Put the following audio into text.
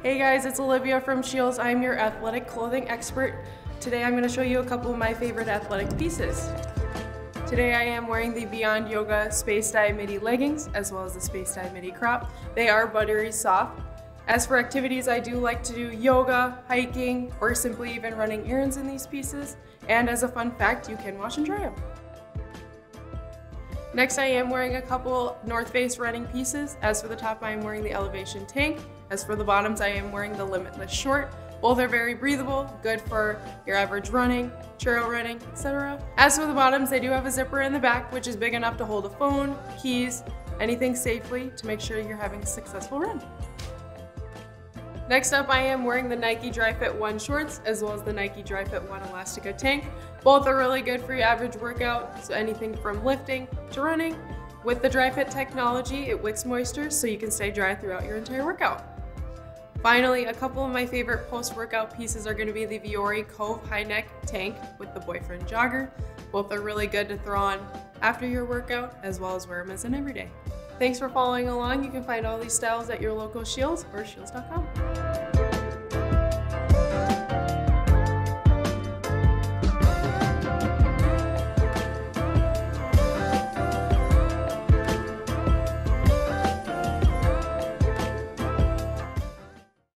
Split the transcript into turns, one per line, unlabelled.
Hey guys, it's Olivia from Scheels. I'm your athletic clothing expert. Today I'm going to show you a couple of my favorite athletic pieces. Today I am wearing the Beyond Yoga Space Dye Midi leggings as well as the Space Dye Midi crop. They are buttery soft. As for activities, I do like to do yoga, hiking, or simply even running errands in these pieces. And as a fun fact, you can wash and dry them. Next I am wearing a couple North Face running pieces. As for the top I am wearing the Elevation tank. As for the bottoms I am wearing the Limitless short. Both are very breathable, good for your average running, trail running, etc. As for the bottoms, they do have a zipper in the back which is big enough to hold a phone, keys, anything safely to make sure you're having a successful run. Next up, I am wearing the Nike Dri-FIT 1 shorts as well as the Nike Dri-FIT 1 Elastika tank. Both are really good for your average workout, so anything from lifting to running. With the Dri-FIT technology, it wicks moisture so you can stay dry throughout your entire workout. Finally, a couple of my favorite post-workout pieces are going to be the Vuori Cove high neck tank with the boyfriend jogger. Both are really good to throw on after your workout as well as wear them as an everyday. Thanks for following along. You can find all these styles at your local Scheels or scheels.com.